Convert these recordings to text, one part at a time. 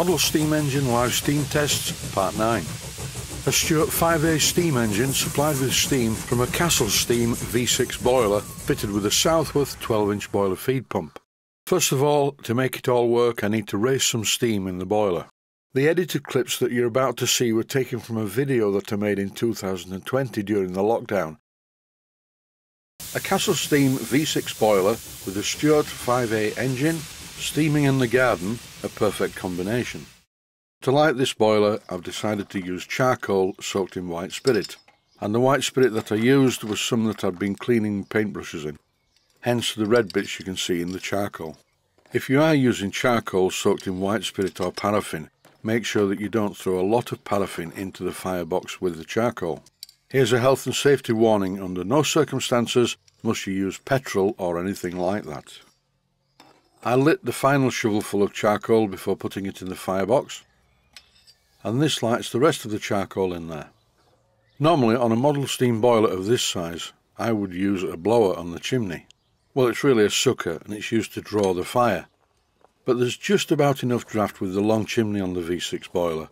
Model Steam Engine Live Steam Tests, Part 9. A Stuart 5A steam engine supplied with steam from a Castle Steam V6 boiler fitted with a Southworth 12-inch boiler feed pump. First of all, to make it all work I need to raise some steam in the boiler. The edited clips that you're about to see were taken from a video that I made in 2020 during the lockdown. A Castle Steam V6 boiler with a Stuart 5A engine, steaming in the garden, a perfect combination. To light this boiler I've decided to use charcoal soaked in white spirit and the white spirit that I used was some that I'd been cleaning paintbrushes in, hence the red bits you can see in the charcoal. If you are using charcoal soaked in white spirit or paraffin, make sure that you don't throw a lot of paraffin into the firebox with the charcoal. Here's a health and safety warning, under no circumstances must you use petrol or anything like that. I lit the final shovelful of charcoal before putting it in the firebox and this lights the rest of the charcoal in there. Normally on a model steam boiler of this size I would use a blower on the chimney. Well it's really a sucker and it's used to draw the fire. But there's just about enough draft with the long chimney on the V6 boiler.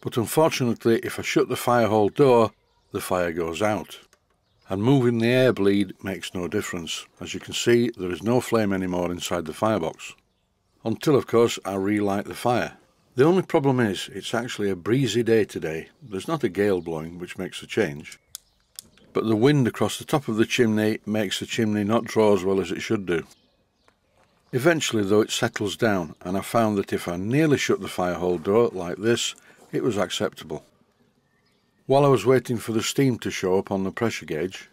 But unfortunately if I shut the fire hole door the fire goes out. And moving the air bleed makes no difference. As you can see there is no flame anymore inside the firebox. Until of course I relight the fire. The only problem is, it's actually a breezy day today. There's not a gale blowing, which makes a change. But the wind across the top of the chimney makes the chimney not draw as well as it should do. Eventually, though, it settles down, and I found that if I nearly shut the firehole door, like this, it was acceptable. While I was waiting for the steam to show up on the pressure gauge,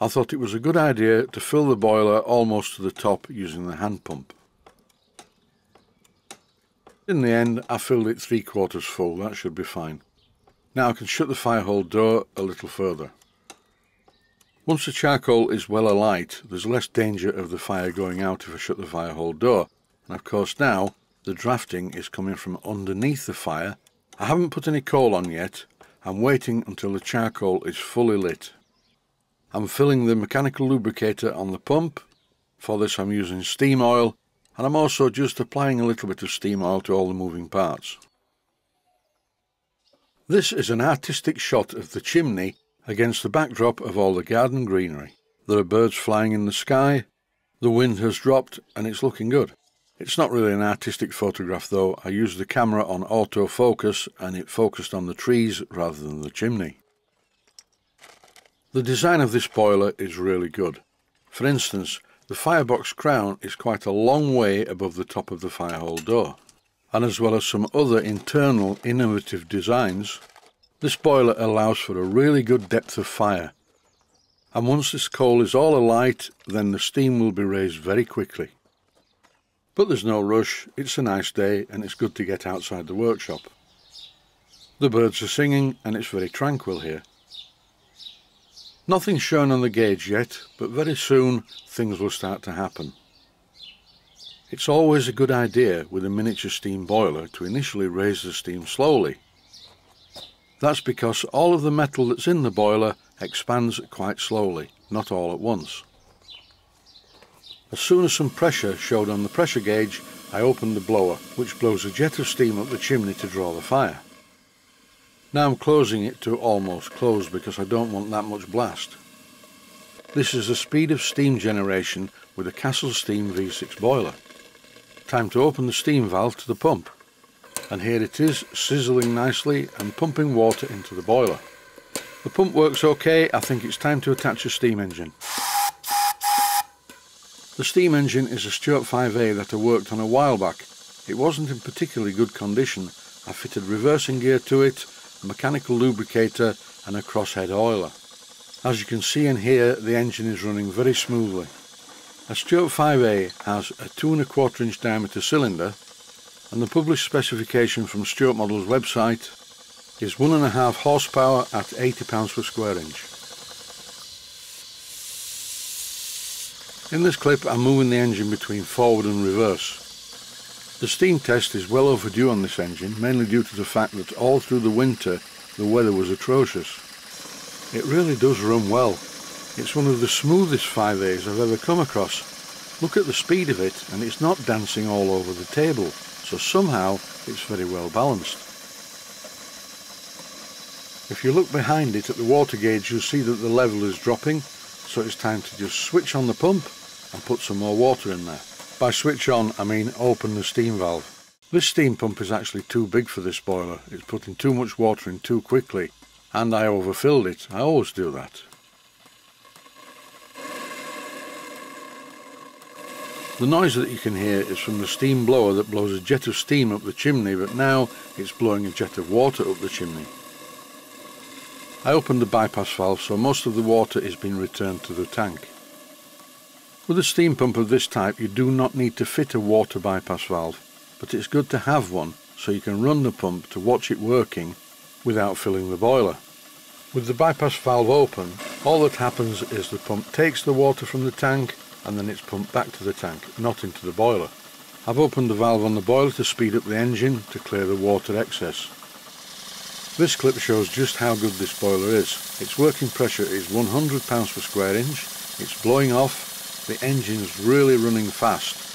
I thought it was a good idea to fill the boiler almost to the top using the hand pump. In the end, I filled it three quarters full, that should be fine. Now I can shut the firehole door a little further. Once the charcoal is well alight, there's less danger of the fire going out if I shut the firehole door. And of course now, the drafting is coming from underneath the fire. I haven't put any coal on yet. I'm waiting until the charcoal is fully lit. I'm filling the mechanical lubricator on the pump. For this I'm using steam oil and I'm also just applying a little bit of steam oil to all the moving parts. This is an artistic shot of the chimney against the backdrop of all the garden greenery. There are birds flying in the sky, the wind has dropped and it's looking good. It's not really an artistic photograph though, I used the camera on autofocus and it focused on the trees rather than the chimney. The design of this boiler is really good. For instance, the firebox crown is quite a long way above the top of the firehole door, and as well as some other internal innovative designs, this boiler allows for a really good depth of fire. And once this coal is all alight, then the steam will be raised very quickly. But there's no rush, it's a nice day and it's good to get outside the workshop. The birds are singing and it's very tranquil here. Nothing's shown on the gauge yet, but very soon things will start to happen. It's always a good idea with a miniature steam boiler to initially raise the steam slowly. That's because all of the metal that's in the boiler expands quite slowly, not all at once. As soon as some pressure showed on the pressure gauge, I opened the blower, which blows a jet of steam up the chimney to draw the fire. Now I'm closing it to almost close because I don't want that much blast. This is the speed of steam generation with a Castle Steam V6 boiler. Time to open the steam valve to the pump. And here it is, sizzling nicely and pumping water into the boiler. The pump works okay, I think it's time to attach a steam engine. The steam engine is a Stuart 5A that I worked on a while back. It wasn't in particularly good condition. I fitted reversing gear to it a mechanical lubricator and a crosshead oiler. As you can see and hear, the engine is running very smoothly. A Stuart 5A has a 2 and a quarter inch diameter cylinder and the published specification from Stuart Models website is 1.5 horsepower at 80 pounds per square inch. In this clip I'm moving the engine between forward and reverse. The steam test is well overdue on this engine, mainly due to the fact that all through the winter the weather was atrocious. It really does run well. It's one of the smoothest 5As I've ever come across, Look at the speed of it and it's not dancing all over the table, so somehow it's very well balanced. If you look behind it at the water gauge you'll see that the level is dropping, so it's time to just switch on the pump and put some more water in there. By switch on I mean open the steam valve. This steam pump is actually too big for this boiler, it's putting too much water in too quickly and I overfilled it, I always do that. The noise that you can hear is from the steam blower that blows a jet of steam up the chimney but now it's blowing a jet of water up the chimney. I opened the bypass valve so most of the water is being returned to the tank. With a steam pump of this type you do not need to fit a water bypass valve, but it's good to have one so you can run the pump to watch it working without filling the boiler. With the bypass valve open, all that happens is the pump takes the water from the tank and then it's pumped back to the tank, not into the boiler. I've opened the valve on the boiler to speed up the engine to clear the water excess. This clip shows just how good this boiler is. Its working pressure is 100 pounds per square inch, it's blowing off, the engine's really running fast.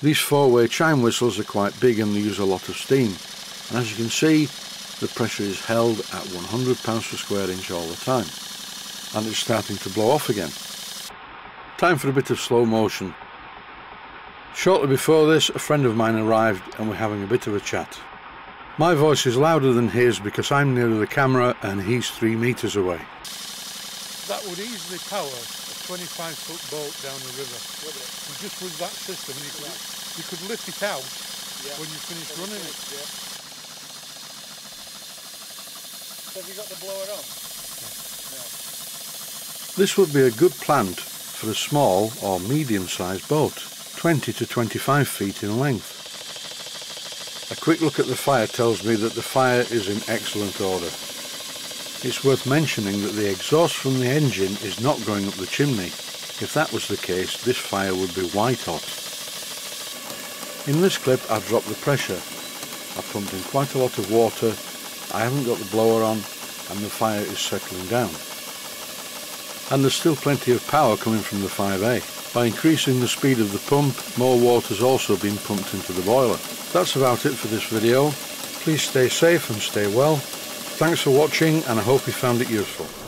These four-way chime whistles are quite big and they use a lot of steam. And as you can see, the pressure is held at 100 pounds per square inch all the time. And it's starting to blow off again. Time for a bit of slow motion. Shortly before this, a friend of mine arrived and we're having a bit of a chat. My voice is louder than his because I'm nearer the camera and he's three metres away. That would easily power a 25 foot boat down the river. Just with that system, you could, you could lift it out yeah. when you finish running it. Yeah. So have you got the blower on? No. This would be a good plant for a small or medium-sized boat. 20 to 25 feet in length. A quick look at the fire tells me that the fire is in excellent order. It's worth mentioning that the exhaust from the engine is not going up the chimney. If that was the case, this fire would be white hot. In this clip I've dropped the pressure. I've pumped in quite a lot of water, I haven't got the blower on, and the fire is settling down. And there's still plenty of power coming from the 5A. By increasing the speed of the pump, more water has also been pumped into the boiler. That's about it for this video. Please stay safe and stay well. Thanks for watching and I hope you found it useful.